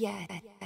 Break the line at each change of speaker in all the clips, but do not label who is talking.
yet.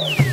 Thank you.